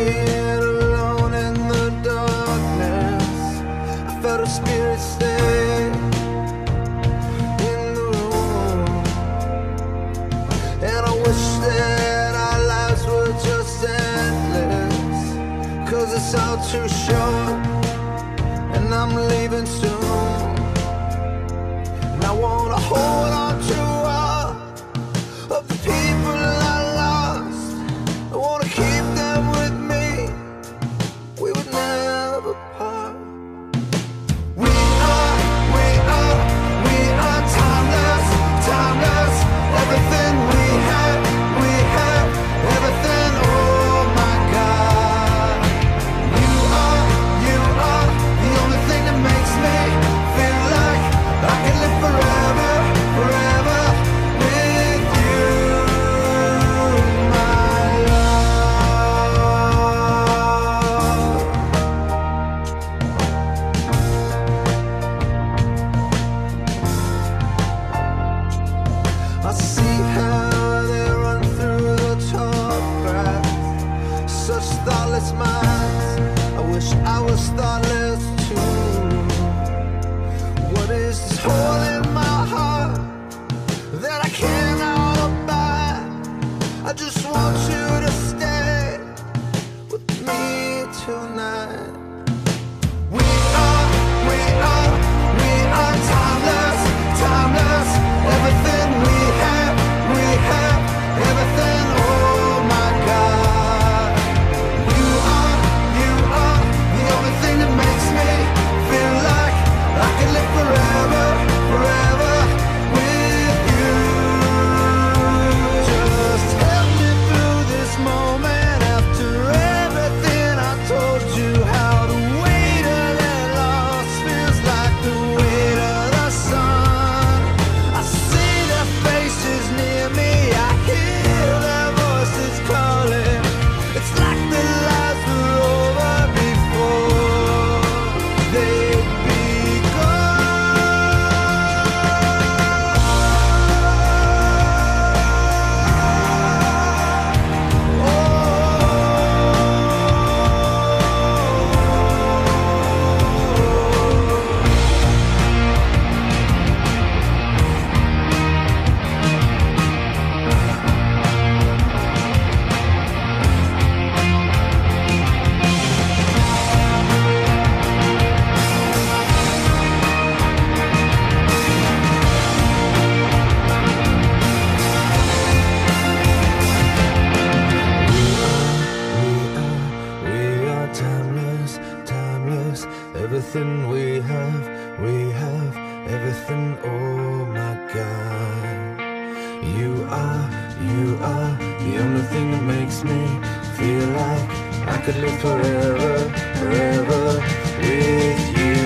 Alone in the darkness. I felt a spirit stay In the room. And I wish that our lives were just endless Cause it's all too short. And I'm leaving soon. just as everything we have, we have everything, oh my God. You are, you are the only thing that makes me feel like I could live forever, forever with you.